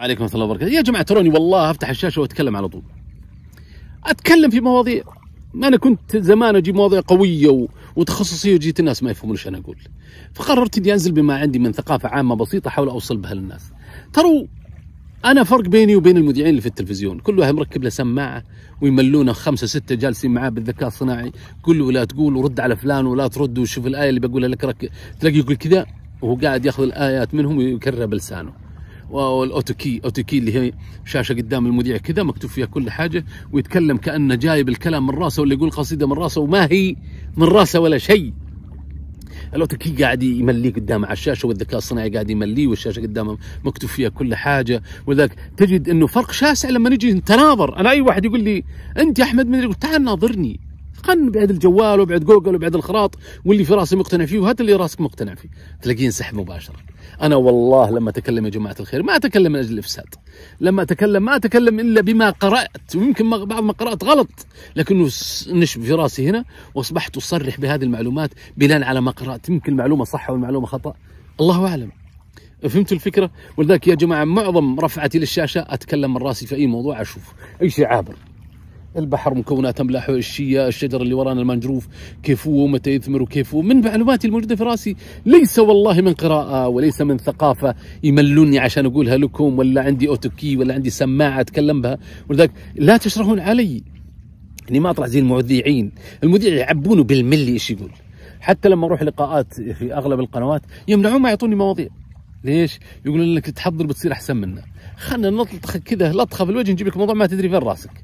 عليكم ورحمه الله وبركاته يا جماعة تروني والله أفتح الشاشة وأتكلم على طول. أتكلم في مواضيع أنا كنت زمان أجيب مواضيع قوية و... وتخصصية وجيت الناس ما يفهمون إيش أنا أقول. فقررت إني أنزل بما عندي من ثقافة عامة بسيطة أحاول أوصل بها للناس. تروا أنا فرق بيني وبين المذيعين اللي في التلفزيون. كل واحد مركب له سماعة ويملونه خمسة ستة جالسين معاه بالذكاء الصناعي. له ولا تقول ورد على فلان ولا ترد وشوف الآية اللي بقولها لك رك... تلاقيه يقول كذا وهو قاعد ياخذ الآيات منهم ويكررها بلسانه. والأوتوكي أوتوكي اللي هي شاشة قدام المذيع كذا مكتوب فيها كل حاجة ويتكلم كأنه جايب الكلام من راسه ولا يقول قصيدة من راسه وما هي من راسه ولا شيء. الأوتوكي قاعد يمليه قدامه على الشاشة والذكاء الصناعي قاعد يمليه والشاشة قدامه مكتوب فيها كل حاجة. ولذلك تجد إنه فرق شاسع لما نجي نتناظر. أنا أي واحد يقول لي أنت يا أحمد من تعال ناظرني. خلنا نبعد الجوال وابعد جوجل وابعد الخراط واللي في راسي مقتنع فيه وهات اللي راسك مقتنع فيه. تلاقيه ينسحب مباشرة. أنا والله لما أتكلم يا جماعة الخير ما أتكلم من أجل الإفساد. لما أتكلم ما أتكلم إلا بما قرأت. ويمكن بعض ما قرأت غلط. لكنه نشب في راسي هنا وأصبحت أصرح بهذه المعلومات بناء على ما قرأت. يمكن المعلومة صح والمعلومة خطأ. الله أعلم. فهمتوا الفكرة؟ ولذلك يا جماعة معظم رفعتي للشاشة أتكلم من راسي في أي موضوع أشوف أي شيء عابر. البحر مكونات املاح الشيا الشجر اللي ورانا المنجروف كيف هو ومتى يثمر وكيف هو من معلوماتي الموجودة في راسي ليس والله من قراءة وليس من ثقافة يملوني عشان أقولها لكم ولا عندي أوتوكي ولا عندي سماعة أتكلم بها. ولذلك لا تشرحون علي. إني ما اطلع زي المذيعين. المذيع يعبونه بالملي إيش يقول. حتى لما أروح لقاءات في أغلب القنوات يمنعون ما يعطوني مواضيع. ليش؟ يقولون لك تحضر بتصير أحسن منا. خلنا نطلق كذا لطخة في الوجه نجيب لك موضوع ما تدري فين راسك.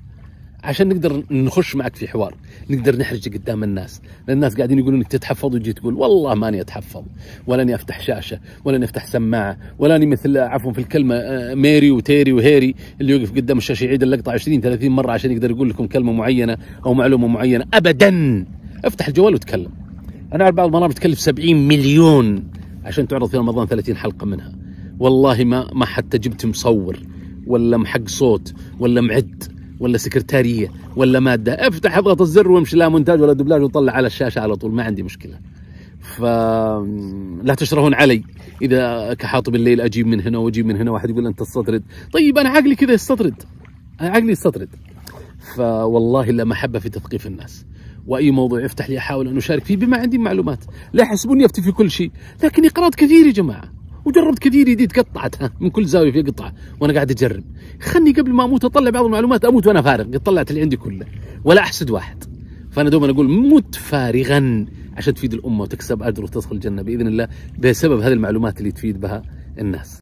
عشان نقدر نخش معك في حوار نقدر نحرج قدام الناس. لأن الناس قاعدين يقولون انك تتحفظ وتجي تقول والله ماني أتحفظ. ولا أني أفتح شاشة ولا أني أفتح سماعة ولا أني مثل عفوا في الكلمة ميري وتيري وهيري اللي يوقف قدام الشاشة يعيد اللقطة 20 30 مرة عشان يقدر يقول لكم كلمة معينة أو معلومة معينة. ابدا! افتح الجوال وتكلم. أنا على بعض البرامج تكلف 70 مليون عشان تعرض في رمضان 30 حلقة منها. والله ما ما حتى جبت مصور ولا محق صوت ولا معد. ولا سكرتارية ولا مادة. افتح اضغط الزر وامشي. لا مونتاج ولا دوبلاج وطلع على الشاشة على طول. ما عندي مشكلة. فلا تشرهون علي. إذا كحاطب الليل أجيب من هنا وأجيب من هنا. واحد يقول أنت تستطرد. طيب أنا عقلي كذا يستطرد. أنا عقلي يستطرد. فوالله إلا محبه في تثقيف الناس. وأي موضوع يفتح لي أحاول أن أشارك فيه بما عندي معلومات. لا يحسبوني أفتي في كل شيء. لكني قرات كثير يا جماعة. وجربت كثير يدي قطعت. من كل زاوية في قطعة. وأنا قاعد أجرب. خلني قبل ما أموت أطلع بعض المعلومات أموت وأنا فارغ. قد طلعت اللي عندي كله. ولا أحسد واحد. فأنا دوما أقول مت فارغا عشان تفيد الأمة وتكسب أجر وتدخل الجنة بإذن الله بسبب هذه المعلومات اللي تفيد بها الناس.